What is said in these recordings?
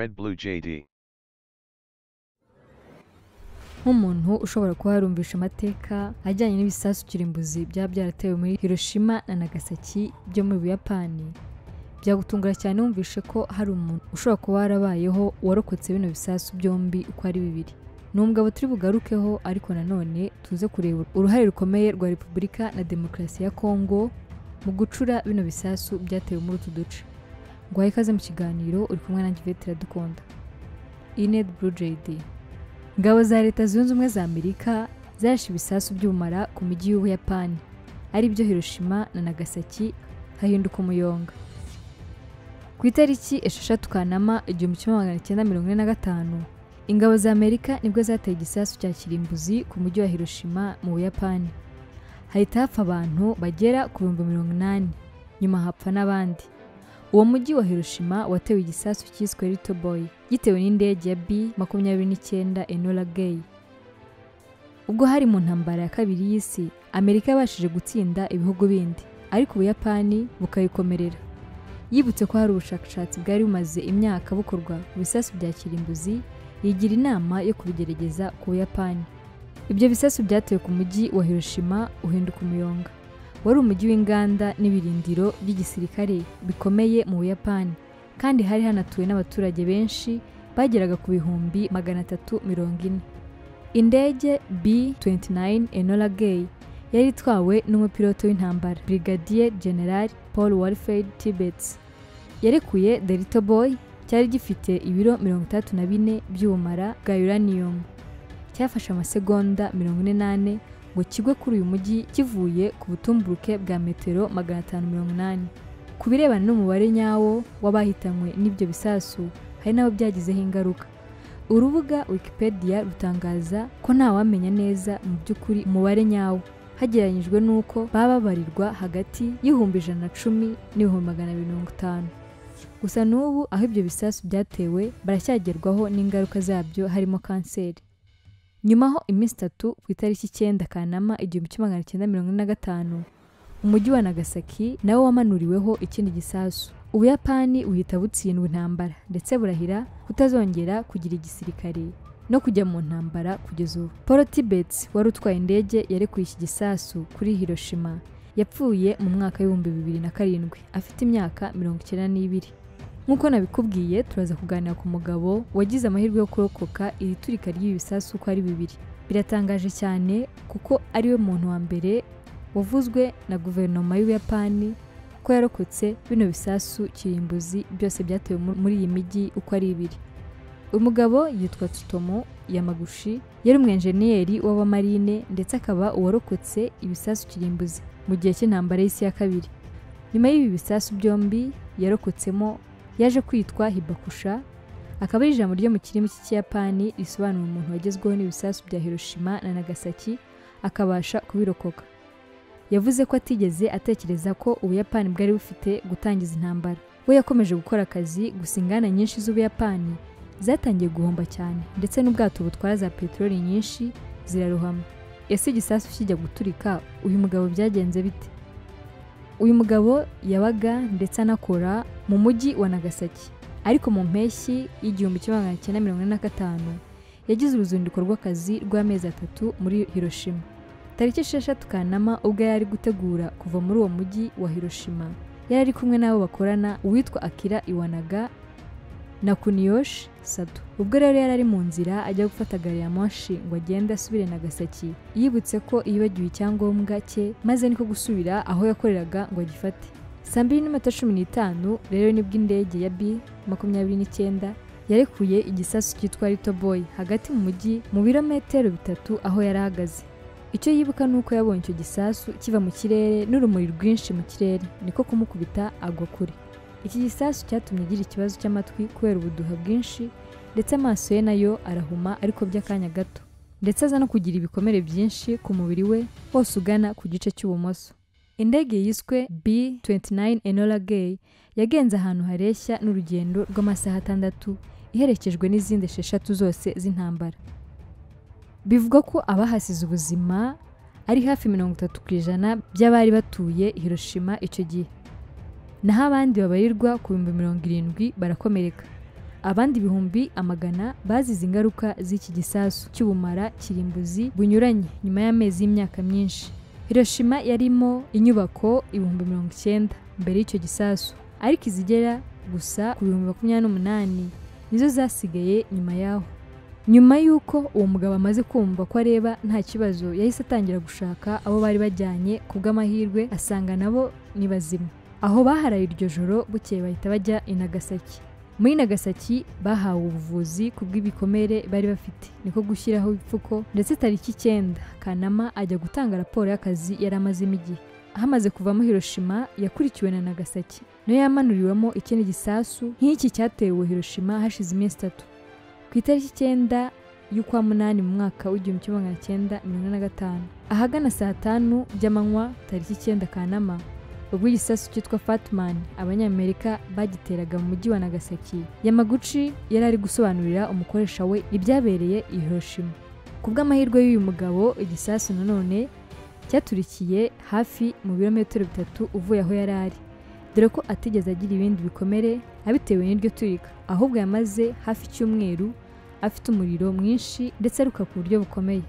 Red Blue JD. nk'umuntu ushobora kuba yarumvisha amateka ajyanye n'ibisasu kirimbuzi byaba byaratewe muri Hiroshima na Nagasaki byo mu Buyapani. Byagutungura cyane wumvishe ko hari umuntu ushobora kuba warabayeho warokotse bino bisasu byombi uko ari bibiri. Ni umugabo turi bugarukeho ariko nanone tuze kureba uruhare rukomeye rwa repubulika na demokarasi ya kongo mu gucura bino bisasu byatewe muri utu duce. Ngo ikaze mu kiganiro uri kumwe nanjye Ivete Iradukunda Ined Blue JD ingabo za leta zunze ubumwe za amerika zarashe ibisasu by'ubumara ku mijyi y'ubuyapani. Ari byo hiroshima na nagasaki hahinduka umuyonga. Ku itariki esheshatu kanama igihumbi kimwe magana cyenda mirongo ine na gatanu ingabo za amerika ni bwo zateye igisasu cya kirimbuzi ku mujyi wa hiroshima mu buyapani. Hahita hapfa abantu bagera ku bihumbi mirongo inani nyuma hapfa n'abandi. Uwo mujyi wa hiroshima watewe igisasu cyiswe Little Boy gitewe n'indege ya B makumyabiri n'icyenda Enola Gay. Ubwo hari mu ntambara ya kabiri y'isi amerika yabashije gutsinda ibihugu bindi ariko ubuyapani bukayikomerera. Yibutse ko hari ubushakashatsi bwari bumaze imyaka bukorwa ku bisasu bya kirimbuzi yigira inama yo kubigerageza ku buyapani. Ibyo bisasu byatewe ku mujyi wa hiroshima uhinduka umuyonga. Wari umujyi w'inganda n'ibirindiro by'igisirikare bikomeye mu buyapani. Kandi hari hanatuwe n'abaturage benshi bageraga ku bihumbi magana atatu mirongo ine. Indege b29 enola gay yari itwawe n'umupiloto w'intambara brigadier general paul warford tibets yarekuye little boy cyari gifite ibiro mirongo itandatu na bine by'ubumara bwa uranium. Cyafashe amasegonda mirongo ine n'ane ngo kigwe kuri uyu mujyi kivuye ku butumburuke bwa metero magana atanu mirongo inani. Ku birebana n'umubare nyawo w'abahitanywe n'ibyo bisasu hari n'abo byagizeho ingaruka. Urubuga wikipedia rutangaza ko ntawamenya neza mu by'ukuri umubare nyawo. Hagereranyijwe n'uko baba babarirwa hagati y'ibihumbi ijana na cumi n'ibihumbi magana abiri mirongo itanu. Gusa n'ubu aho ibyo bisasu byatewe baracyagerwaho n'ingaruka zabyo harimo kanseri. Nyuma ho iminsi itatu ku itariki icyenda kanama igihumbi kimwe magana cyenda mirongo ine na gatanu umujyi wa nagasaki nawo wamanuriweho ikindi gisasu. Ubuyapani buhita butsindwa intambara ndetse burahira kutazongera kugira igisirikare no kujya mu ntambara kugeza ubu. Paul tibets wari utwaye indege yarekuye iki gisasu kuri hiroshima. Yapfuye mu mwaka w'ibihumbi bibiri na karindwi. Afite imyaka mirongo icyenda n'ibiri. Nk'uko nabikubwiye turaza kuganira ku mugabo wagize amahirwe yo kurokoka iri turika ry'ibi bisasu uko ari bibiri. Biratangaje cyane kuko ari we muntu wa mbere wavuzwe na guverinoma y'ubuyapani ko yarokotse bino bisasu kirimbuzi byose byatewe muri iyi mijyi uko ari ibiri. Uyu mugabo yitwa tsutomo yamagushi yari umwenjeniyeri w'abamarine ndetse akaba uwarokotse ibisasu kirimbuzi mu gihe cy'intambara y'isi ya kabiri. Nyuma y'ibi bisasu byombi yarokotsemo yaje kwitwa hibakusha akaba ari ijambo ryo mu kirimi cy'ikiyapani risobanura umuntu wagezweho n'ibisasu bya hiroshima na nagasaki akabasha kubirokoka. Yavuze ko atigeze atekereza ko ubuyapani bwari bufite gutangiza intambara. We yakomeje gukora akazi gusa inganda nyinshi z'ubuyapani zatangiye guhomba cyane ndetse n'ubwato butwara za peteroli nyinshi zirarohama. Ese igisasu kijya guturika? Uyu mugabo byagenze bite? Uyu mugabo yabaga ndetse anakora mu mujyi wa nagasaki. Ariko mu mpeshyi y'igihumbi kimwe magana cyenda mirongo ine na gatanu yagize uruzinduko rw'akazi rw'amezi atatu muri hiroshima. Tariki esheshatu kanama ubwo yari ari gutegura kuva muri uwo mujyi wa hiroshima yari ari kumwe n'abo bakorana uwitwa akira iwanaga na kuniyoshi sato ubwo rero yari ari mu nzira ajya gufata gari ya moshi ngo agende asubire nagasaki. Yibutse ko yibagiwe icyangombwa cye maze niko gusubira aho yakoreraga ngo agifate. Saa mbiri n'iminota cumi n'itanu rero ni bwo indege ya b makumyabiri n'icyenda yarekuye igisasu cyitwa Little Boy hagati mu mujyi mu birometero bitatu aho yari ahagaze. Icyo yibuka ni uko yabonye icyo gisasu kiva mu kirere n'urumuri rwinshi mu kirere. Niko kumukubita agwa kure. Iki gisasu cyatumye agira ikibazo cy'amatwi kubera ubuduha bwinshi ndetse amaso ye na yo arahuma ariko by'akanya gato. Ndetse aza no kugira ibikomere byinshi ku mubiri we wose ugana ku gice cy'ibumoso. Indege yiswe b29 enola gay yagenze ahantu hareshya n'urugendo rw'amasaha atandatu iherekejwe n'izindi esheshatu zose z'intambara. Bivugwa ko abahasize ubuzima ari hafi mirongo itatu ku ijana by'abari batuye hiroshima icyo gihe. Naho abandi babarirwa ku bihumbi mirongo irindwi barakomereka. Abandi ibihumbi amagana bazize ingaruka z'iki gisasu cy'ubumara kirimbuzi bunyuranye nyuma y'amezi y'imyaka myinshi. Hiroshima yarimo inyubako ibihumbi mirongo icyenda mbere y'icyo gisasu. Ariko izigera gusa ku bihumbi makumyabiri n'umunani nizo zasigaye nyuma yaho. Nyuma y'uko uwo mugabo amaze kumva ko areba nta kibazo yahise atangira gushaka abo bari bajyanye ku bw'amahirwe asanga nabo ni bazima. Aho baharaye iryo joro bukeye bahita bajya i nagasaki. Muri nagasaki bahawe ubuvuzi ku bw'ibikomere bari bafite. Niko gushyiraho ibipfuko ndetse tariki icyenda kanama ajya gutanga raporo y'akazi yari amazemo igihe. Hamaze kuvamo hiroshima yakurikiwe na nagasaki. Niyo yamanuriwemo ikindi gisasu nk'iki cyatewe hiroshima hashize iminsi itatu. Ku itariki icyenda y'ukwa munani mu mwaka w'igihumbi kimwe magana cyenda mirongo ine na gatanu ahagana saa tanu by'amanywa tariki icyenda kanama. Ubwo igisasu cyitwa fatman abanyamerika bagiteraga mu mujyi wa nagasaki. Yamaguchi yari ari gusobanurira umukoresha we ibyabereye i hiroshima. Ku bw'amahirwe y'uyu mugabo igisasu nanone cyaturikiye hafi mu birometero bitatu uvuye aho yari ari. Dore ko atigeze agira ibindi bikomere abitewe n'iryo turika. Ahubwo yamaze hafi icyumweru afite umuriro mwinshi ndetse aruka ku buryo bukomeye.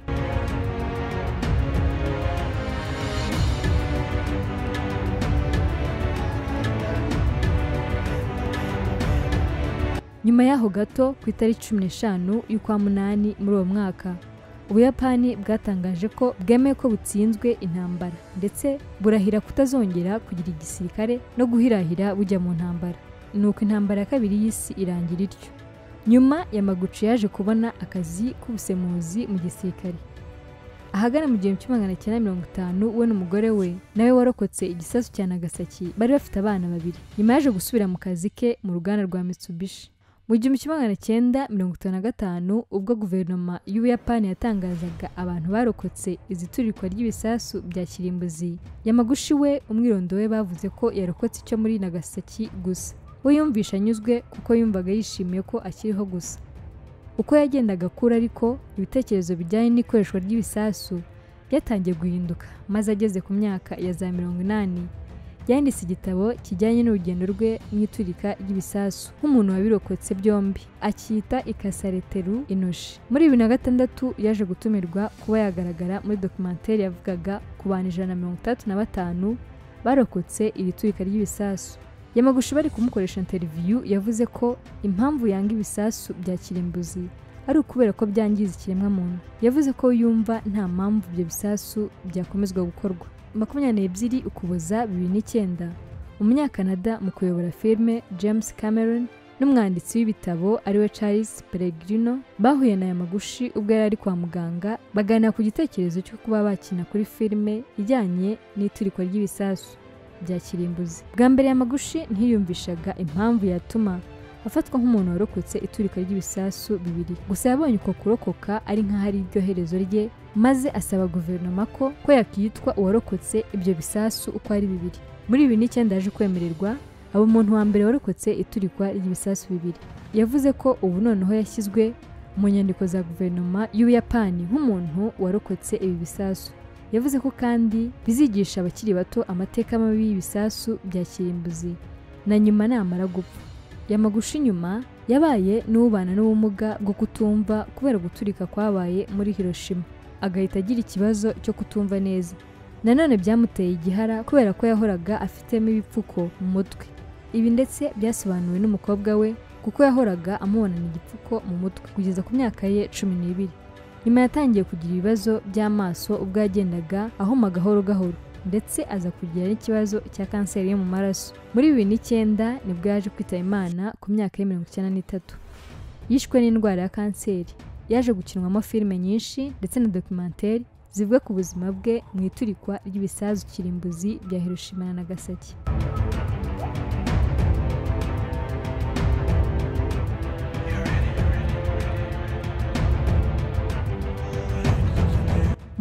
Nyuma y'aho gato ku itariki cumi n'eshanu y'ukwa munani muri uwo mwaka ubuyapani bwatangaje ko bwemeye ko butsinzwe intambara ndetse burahira kutazongera kugira igisirikare no guhirahira bujya mu ntambara. Nuko intambara ya kabiri y'isi irangira ityo. Nyuma yamaguci yaje kubona akazi k'ubusemuzi mu gisirikare. Ahagana mu gihumbi kimwe magana cyenda mirongo itanu we n'umugore we nawe warokotse igisasu cya nagasaki bari bafite abana babiri. Nyuma yaje gusubira mu kazi ke mu ruganda rwa mitsubishi. Mu gihumbi kimwe magana cyenda mirongo itanu na gatanu ubwo guverinoma y'ubuyapani yatangazaga abantu barokotse iziturikwa ry'ibisasu bya kirimbuzi. Yamagushi we umwirondo we bavuze ko yarokotse icyo muri nagasaki gusa. We yumvisha anyuzwe kuko yumvaga yishimiye ko akiriho gusa. Uko yagendaga akura ariko ibitekerezo bijyanye n'ikoreshwa ry'ibisasu byatangiye guhinduka maze ageze ku myaka ya za mirongo inani. Yanditse igitabo kijyanye n'urugendo rwe mu iturika ry'ibisasu nk'umuntu wabirokotse byombi. Akita ikasareteru inoshi. Muri bibiri na gatandatu yaje gutumirwa kuba yagaragara muri dokumenteri yavugaga ku bantu ijana na mirongo itandatu na batanu barokotse iri turika ry'ibisasu. Yamagushi bari kumukoresha interiviyu yavuze ko impamvu yanga ibisasu bya kirimbuzi ari ukubera ko byangiza ikiremwamuntu. Yavuze ko yumva nta mpamvu ibyo bisasu byakomezwa gukorwa. Makumyabiri n'ebyiri ukuboza bibiri n'icyenda. Umunyakanada mu kuyobora filime james cameron n'umwanditsi w'ibitabo ari we charles peregrino bahuye na yamagushi ubwo yari ari kwa muganga baganira ku gitekerezo cyo kuba bakina kuri filime ijyanye n'iturikwa ry'ibisasu bya kirimbuzi. Bwa mbere yamagushi ntiyumvishaga impamvu yatuma afatwa nk'umuntu warokotse iturika ry'ibisasu bibiri. Gusa yabonye uko kurokoka ari nk'aho ari iryo herezo rye maze asaba guverinoma ko ko yakitwa uwarokotse ibyo bisasu uko ari bibiri. Muri bibiri n'icyenda yaje kwemererwa aba umuntu wa mbere warokotse iturikwa ry'ibisasu bibiri. Yavuze ko ubu noneho yashyizwe mu nyandiko za guverinoma y'ubuyapani nk'umuntu warokotse ibi bisasu. Yavuze ko kandi bizigisha abakiri bato amateka mabi y'ibisasu bya kirimbuzi. Na nyuma namara gupfa. Yamagushi nyuma yabaye n'ubana n'ubumuga bwo kutumva kubera guturika kwabaye muri hiroshima. Agahita agira ikibazo cyo kutumva neza. Nanone byamuteye igihara kubera ko yahoraga afitemo ibipfuko mu mutwe. Ibi ndetse byasobanuwe n'umukobwa we kuko yahoraga amubonana igipfuko mu mutwe kugeza ku myaka ye cumi n'ibiri. Nyuma yatangiye kugira ibibazo by'amaso ubwo yagendaga ahuma gahoro gahoro. Ndetse aza kugira n'ikibazo cya kanseri yo mu maraso. Muri bibiri n'icyenda ni bwo yaje kwitaba imana ku myaka ya mirongo icyenda n'itatu. Yishwe n'indwara ya kanseri. Yaje gukinwamo filime nyinshi ndetse na dokumenteri zivuga ku buzima bwe mu iturikwa ry'ibisasu kirimbuzi bya hiroshima na nagasaki.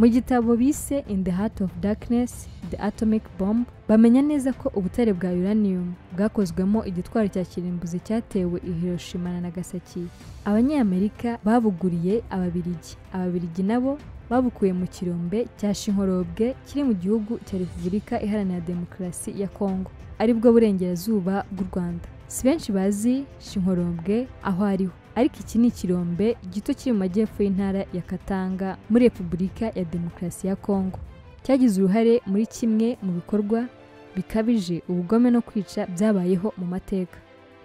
Mu gitabo bise in the heart of darkness the atomic bomb bamenya neza ko ubutare bwa uranium bwakozwemo igitwaro cya kirimbuzi cyatewe i hiroshima na nagasaki. Abanyamerika babuguriye ababirigi. Ababirigi nabo babukuye mu kirombe cya shinkorobwe kiri mu gihugu cya repubulika iharanira demokarasi ya kongo ari bwo burengerazuba bw'u rwanda. Si benshi bazi shinkorobwe aho ariho. Ariko iki ni ikirombe gito kiri mu majyepfo y'intara ya katanga muri repubulika ya demokarasi ya kongo cyagize uruhare muri kimwe mu bikorwa bikabije ubugome no kwica byabayeho mu mateka.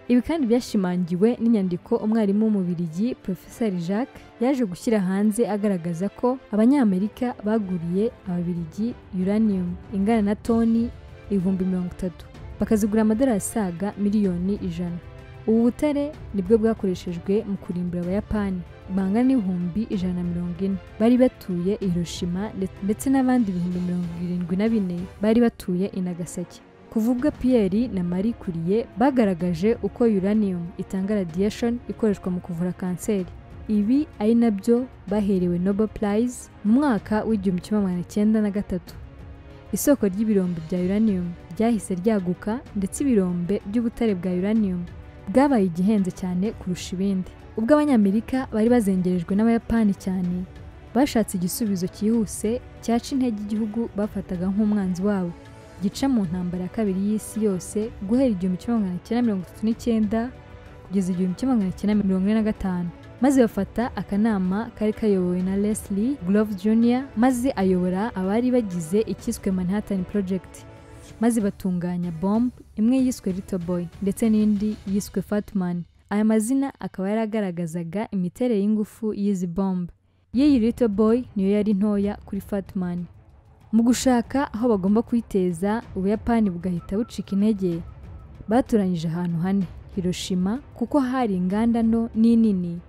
Ibi kandi byashimangiwe n'inyandiko umwarimu w'umubirigi Profeseri Jacques yaje gushyira hanze agaragaza ko abanyamerika baguriye ababirigi uranium ingana na toni ibihumbi mirongo itatu. Bakazigura amadolari asaga miliyoni ijana. Ubu butare ni bwo bwakoreshejwe mu kurimbura abayapani. Bangana n'ibihumbi ijana na mirongo ine. Bari batuye Hiroshima ndetse n'abandi ibihumbi mirongo irindwi na bine bari batuye i Nagasaki. Kuva ubwo Pierre na Marie Curie bagaragaje uko uranium itanga radiation ikoreshwa mu kuvura kanseri. Ibi ari na byo baherewe Nobel Prize mu mwaka w'igihumbi kimwe magana cyenda na gatatu. Isoko ry'ibirombe bya uranium ryahise ryaguka ndetse ibirombe by'ubutare bwa uranium bwabaye igihenze cyane kurusha ibindi. Ubwo abanyamerika bari bazengerejwe n'abayapani cyane bashatse igisubizo cyihuse cyaca intege igihugu bafataga nk'umwanzi wabo. Gica mu ntambara ya kabiri y'isi yose guhera igihumbi kimwe magana cyenda mirongo itatu n'icyenda kugeza igihumbi kimwe magana cyenda mirongo ine na gatanu. Maze bafata akanama kari kayobowe na Leslie Groves Jr maze ayobora abari bagize ikiswe Manhattan Project. Maze batunganya bomb imwe yiswe Little Boy ndetse n'indi yiswe Fatman aya mazina akaba yaragaragazaga imiterere y'ingufu y'izi bomb. Y'iyi Little Boy niyo yari ntoya kuri Fatman mu gushaka aho bagomba kuyiteza ubuyapani bugahita bucika intege. Baturanyije ahantu hane Hiroshima kuko hari inganda nto n'inini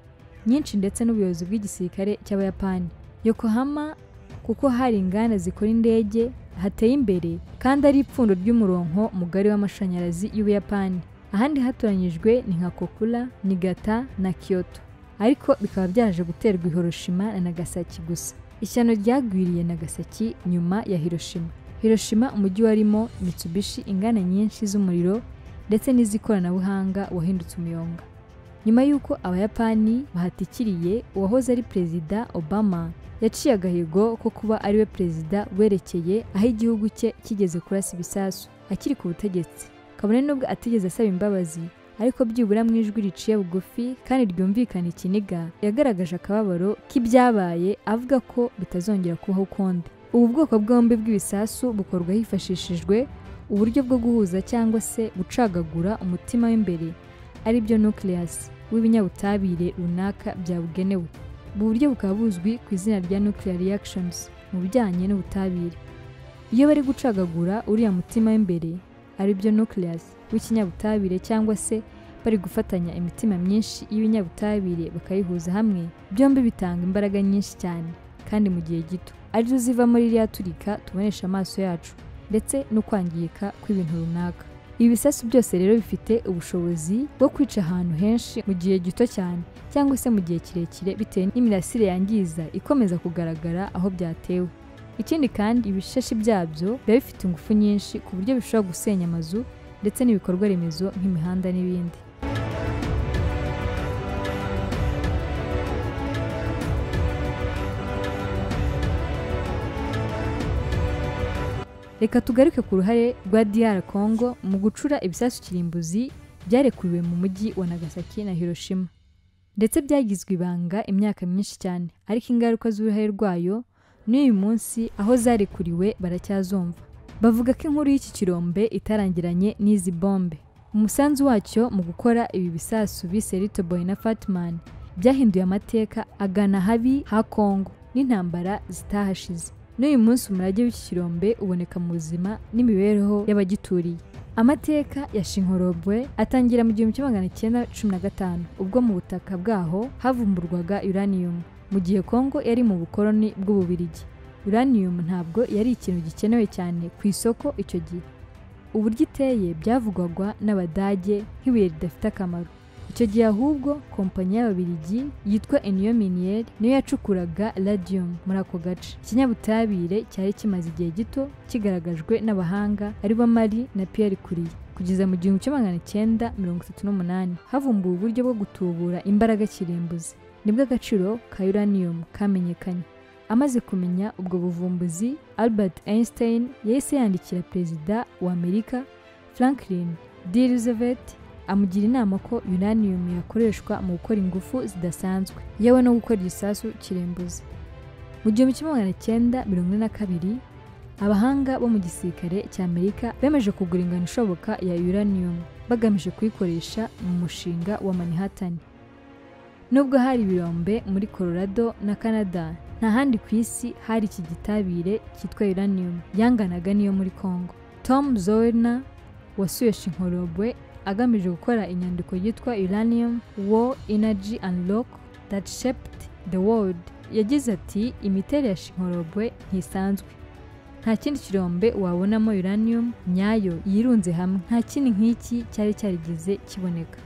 nyinshi ndetse n'ubuyobozi bw'igisirikare cy'abayapani. Yokohama kuko hari inganda zikora indege hateye imbere kandi ari ipfundo ry'umurongo mugari w'amashanyarazi y'ubuyapani. Ahandi hatoranyijwe ni nka kokura nigata na kyoto. Ariko bikaba byaje guterwa i Hiroshima na nagasaki gusa. Ishyano ryagwiriye nagasaki nyuma ya Hiroshima. Hiroshima umujyi warimo Mitsubishi inganda nyinshi z'umuriro ndetse n'iz'ikoranabuhanga wahindutse umuyonga. Nyuma y'uko abayapani bahatikiriye uwahoze ari perezida obama yaciye agahigo ko kuba ari we perezida werekeye aho igihugu cye kigeze kurasa ibisasu akiri ku butegetsi. Kabone nubwo atigeze asaba imbabazi ariko byibura mu ijwi riciye bugufi kandi ryumvikana ikiniga yagaragaje akababaro k'ibyabaye avuga ko bitazongera kubaho ukundi. Ubu bwoko bwombi bw'ibisasu bukorwa hifashishijwe uburyo bwo guhuza cyangwa se gucagagura umutima w'imbere ari byo nucleus. W'ibinyabutabire runaka byabugenewe ubu buryo bukaba buzwi ku izina rya nuclear reactions mu bijyanye n'ubutabire. Iyo bari gucagagura uriya mutima w'imbere ari byo nucleus w'ikinyabutabire cyangwa se bari gufatanya imitima myinshi y'ibinyabutabire bakayihuza hamwe byombi bitanga imbaraga nyinshi cyane kandi mu gihe gito. Arizo ziva muri ririya turika tubonesha amaso yacu ndetse no kwangirika kw'ibintu runaka. Ibi bisasu byose rero bifite ubushobozi bwo kwica ahantu henshi mu gihe gito cyane cyangwa se mu gihe kirekire bitewe n'imirasire yangiza ikomeza kugaragara aho byatewe. Ikindi kandi ibishashi byabyo biba bifite ingufu nyinshi ku buryo bishobora gusenya amazu ndetse n'ibikorwa remezo nk'imihanda n'ibindi. Reka tugaruke ku ruhare rwa DR Congo mu gucura ibisasu kirimbuzi byarekuriwe mu mujyi wa Nagasaki na Hiroshima. Ndetse byagizwe ibanga imyaka myinshi cyane. Ariko ingaruka z'uruhare rwayo n'uyu munsi aho zarekuriwe baracyazumva. Bavuga ko inkuru y'iki kirombe itarangiranye n'izi bombe. Umusanzu wacyo mu gukora ibi bisasu bise Little Boy na Fatman byahinduye amateka agana habi ha Congo n'intambara zitahashize. N'uyu munsi umurage w'iki kirombe uboneka mu buzima n'imibereho y'abagituriye. Amateka ya shinkorobwe atangira mu gihumbi kimwe magana cyenda cumi na gatanu. Ubwo mu butaka bwaho havumburwaga uranium. Mu gihe kongo yari mu bukoloni bw'ububirigi. Uranium ntabwo yari ikintu gikenewe cyane ku isoko icyo gihe. Uburyo iteye byavugwaga n'abadage nk'ibuye ridafite akamaro. Icyo gihe ahubwo kompanyi y'ababirigi yitwa eniyo miniyeri niyo yacukuraga radium. Muri ako gace ikinyabutabire cyari kimaze igihe gito kigaragajwe n'abahanga ari bo mari na Pierre Curie. Kugeza mu gihumbi kimwe magana cyenda mirongo itatu n'umunani havumbuwe uburyo bwo gutubura imbaraga kirimbuzi. Nibwo agaciro ka uranium kamenyekanye. Amaze kumenya ubwo buvumbuzi Albert Einstein yahise yandikira perezida wa Amerika Franklin D. Roosevelt amugira inama ko uranium yakoreshwa mu gukora ingufu zidasanzwe. Yewe no gukora igisasu kirimbuzi mu gihumbi kimwe magana cyenda mirongo ine na kabiri abahanga bo mu gisirikare cy'amerika bemeje kugura ingano ishoboka ya uranium bagamije kuyikoresha mu mushinga wa manhattan. Nubwo hari ibirombe muri colorado na canada nta handi ku isi hari iki gitabire cyitwa uranium yanganaga n'iyo muri congo. Tom zoerner wasuye shinkorobwe agamije gukora inyandiko yitwa uranium war energy and rock that shaped the world. Yagize ati imiterere ya shinkorobwe ntisanzwe. Nta kindi kirombe wabonamo uranium nyayo yirunze hamwe. Nta kindi nk'iki cyari cyarigeze kiboneka.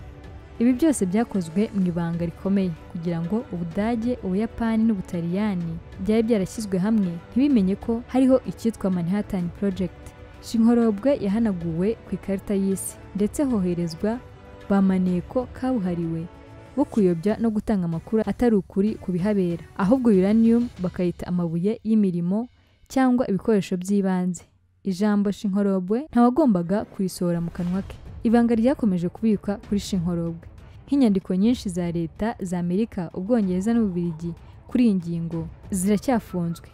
Ibi byose byakozwe mu ibanga rikomeye. Kugira ngo ubudage ubuyapani n'ubutaliyani byari byarashyizwe hamwe ntibimenye ko hariho icyitwa manhattan project. Shinkorobwe yahanaguwe ku ikarita y'isi ndetse hoherezwa ba maneko kabuhariwe bo kuyobya no gutanga amakuru atari ukuri ku bihabera. Ahubwo uranium bakayita amabuye y'imirimo cyangwa ibikoresho by'ibanze. Ijambo shinkorobwe ntawagombaga kurisohora mu kanwa ke. Ibanga ryakomeje kubikwa kuri shinkorobwe nk'inyandiko nyinshi za leta za amerika ubwongereza n'ububirigi kuri iyi ngingo ziracyafunzwe.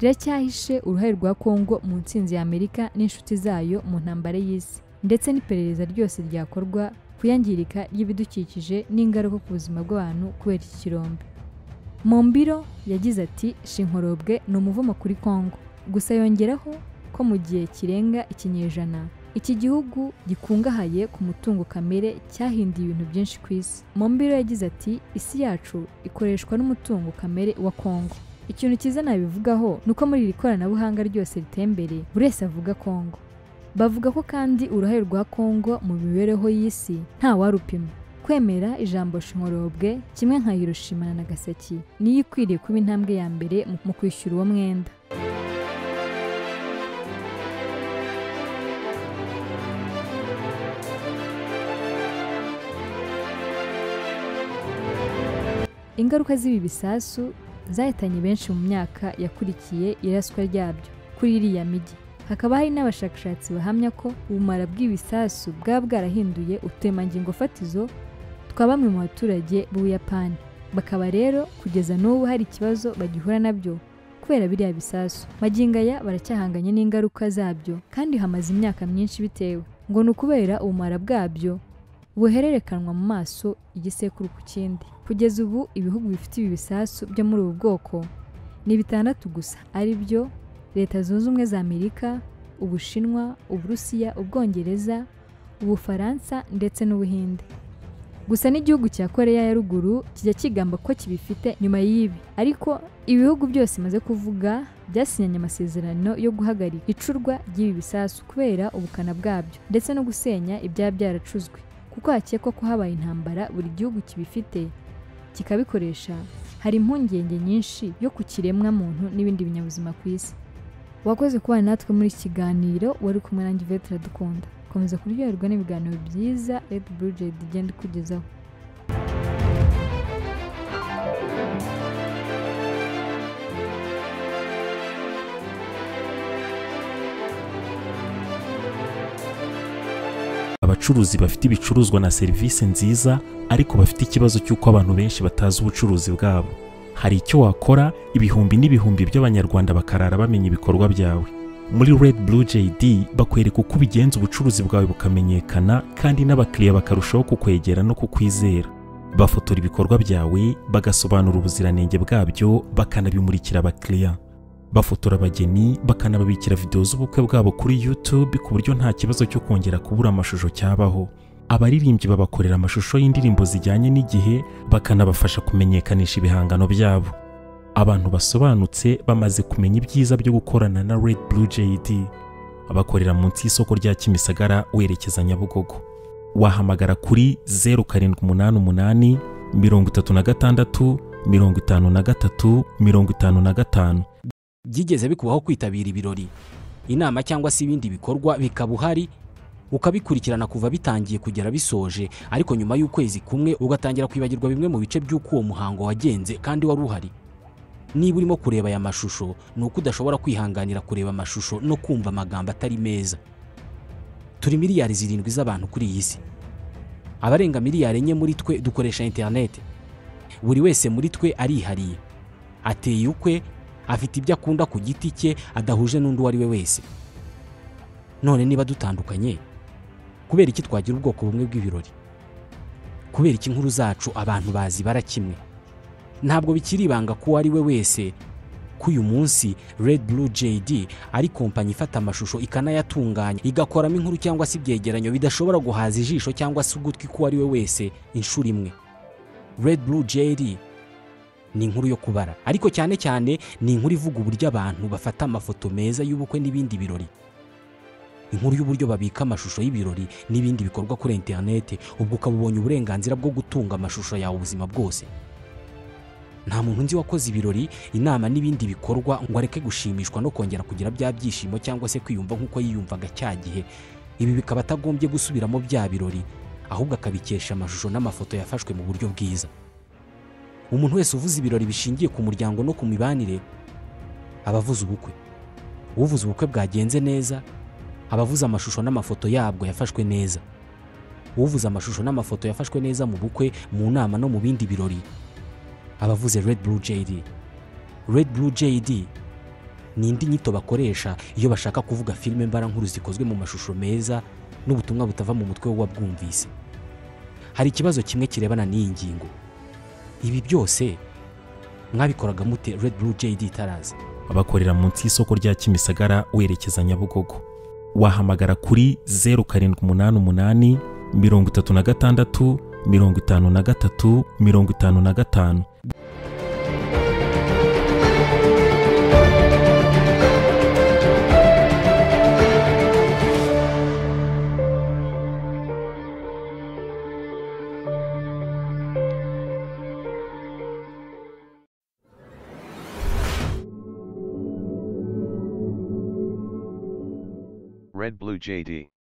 Riracyahishe uruhare rwa kongo mu ntsinzi ya amerika n'inshuti zayo mu ntambara y'isi. Ndetse n'iperereza ryose ryakorwa ku iyangirika ry'ibidukikije n'ingaruka ku buzima bw'abantu kubera iki kirombe. Mu mbiro yagize ati shinkorobwe ni umuvumo kuri kongo gusa yongeraho ko mu gihe kirenga ikinyejana iki gihugu gikungahaye ku mutungo kamere cyahinduye ibintu byinshi ku isi. Mu mbiro yagize ati isi yacu ikoreshwa n'umutungo kamere wa kongo ikintu cyiza nabivugaho ni uko muri iri koranabuhanga ryose riteye imbere buri wese avuga kongo bavuga ko kandi uruhare rwa kongo mu mibereho y'isi nta warupima. Kwemera ijambo shinkorobwe kimwe nka hiroshima na nagasaki niyo ikwiriye kuba intambwe ya mbere mu kwishyura uwo mwenda. Ingaruka z'ibi bisasu zahitanye benshi mu myaka yakurikiye iraswa ryabyo kuri iriya mijyi. Hakaba hari n'abashakashatsi bahamya ko ubumara bw'ibisasu bwaba bwarahinduye uturemangingo fatizo twa bamwe mu baturage b'ubuyapani. Bakaba rero kugeza n'ubu hari ikibazo bagihura na byo kubera biriya bisasu. Magingo aya baracyahanganye n'ingaruka zabyo kandi hamaze imyaka myinshi bitewe. Ngo ni ukubera ubumara bwabyo buhererekanwa mu maso igisekuru ku kindi. Kugeza ubu ibihugu bifite ibi bisasu byo muri ubu bwoko ni bitandatu gusa. Ari byo leta zunze ubumwe za amerika ubushinwa uburusiya ubwongereza ubufaransa ndetse n'ubuhinde. Gusa n'igihugu cya koreya ya ruguru kijya kigamba ko kibifite nyuma y'ibi. Ariko ibihugu byose bimaze kuvuga byasinyanye amasezerano yo guhagarika icurwa ry'ibi bisasu kubera ubukana bwabyo ndetse no gusenya ibyaba byaracuzwe. Kuko hakekwa ko habaye intambara buri gihugu kibifite kikabikoresha hari impungenge nyinshi yo ku kiremwa muntu n'ibindi binyabuzima ku isi. Wakoze kubana natwe muri iki kiganiro wari kumwe nanjye ivete iradukunda komeza kuryoherwa n'ibiganiro byiza red blue igenda ikugezaho. Abacuruzi bafite ibicuruzwa na serivisi nziza ariko bafite ikibazo cy'uko abantu benshi batazi ubucuruzi bwabo. Hari icyo wakora ibihumbi n'ibihumbi by'abanyarwanda bakarara bamenya ibikorwa byawe. Muri red blue jd bakwereka uko ubigenza ubucuruzi bwawe bukamenyekana kandi n'abakiriya bakarushaho kukwegera no kukwizera. Bafotora ibikorwa byawe bagasobanura ubuziranenge bwabyo bakanabimurikira abakiriya. Bafotora abageni bakanababikira videwo z'ubukwe bwabo kuri YouTube ku buryo nta kibazo cyo kongera kubura amashusho cyabaho. Abaririmbyi babakorera amashusho y'indirimbo zijyanye n'igihe bakanabafasha kumenyekanisha ibihangano byabo. Abantu basobanutse bamaze kumenya ibyiza byo gukorana na Red Blue JD bakorera munsi y'isoko rya Kimisagara werekeza Nyabugogo. Wahamagara kuri 0788 36 53 55 byigeze bikubaho kwitabira ibirori. Inama cyangwa se ibindi bikorwa bikaba uhari ukabikurikirana kuva bitangiye kugera bisoje. Ariko nyuma y'ukwezi kumwe ugatangira kwibagirwa bimwe mu bice by'uko uwo muhango wagenze kandi wari uhari. Niba urimo kureba aya mashusho ni uko udashobora kwihanganira kureba amashusho no kumva amagambo atari meza. Turi miliyari zirindwi z'abantu kuri iyi si. Abarenga miliyari enye muri twe dukoresha interineti buri wese muri twe arihariye. Ateye ukwe afite ibyo akunda ku giti cye adahuje n'undi uwo ari we wese. None niba dutandukanye kubera iki twagira ubwoko bumwe bw'ibirori? Kubera iki inkuru zacu abantu bazibara kimwe? Ntabwo bikiri ibanga ko uwo ari we wese ko uyu munsi Red Blue JD ari kompanyi ifata amashusho ikanayatunganya igakoramo inkuru cyangwa se ibyegeranyo bidashobora guhaza ijisho cyangwa se ugutwi k'uwo ari we wese inshuro imwe. Red Blue JD ni inkuru yo kubara. Ariko cyane cyane ni inkuru ivuga uburyo abantu bafata amafoto meza y'ubukwe n'ibindi birori. Inkuru y'uburyo babika amashusho y'ibirori n'ibindi bikorwa kuri interineti ubwo ukaba ubonye uburenganzira bwo gutunga amashusho yawe ubuzima bwose. Nta muntu nzi wakoze ibirori inama n'ibindi bikorwa ngo areke gushimishwa no kongera kugira bya byishimo cyangwa se kwiyumva nk'uko yiyumvaga cya gihe. Ibi bikaba atagombye gusubiramo bya birori ahubwo akabikesha amashusho n'amafoto yafashwe mu buryo bwiza. Umuntu wese uvuze ibirori bishingiye ku muryango no ku mibanire aba avuze ubukwe. Uvuze ubukwe bwagenze neza aba avuze amashusho n'amafoto yabwo yafashwe neza. Uvuze amashusho n'amafoto yafashwe neza mu bukwe mu nama no mu bindi birori aba avuze Red Blue JD Red Blue JD ni indi nyito bakoresha iyo bashaka kuvuga filime mbarankuru zikozwe mu mashusho meza n'ubutumwa butava mu mutwe w'uwabwumvise hari ikibazo kimwe kirebana n'iyi ngingo. Ibi byose mwabikoraga mute Red Blue JD itaraza bakorera munsi y'isoko rya kimisagara werekeza nyabugogo. Wahamagara kuri zeru karindwi umunani umunani mirongo itatu na gatandatu mirongo itanu na gatatu mirongo itanu na gatanu. Red Blue JD.